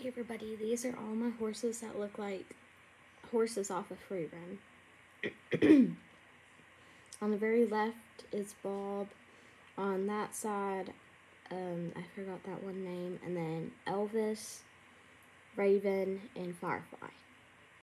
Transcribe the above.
Hey everybody, these are all my horses that look like horses off a Free Rein. On the very left is Bob. On that side, um, I forgot that one name. And then Elvis, Raven, and Firefly.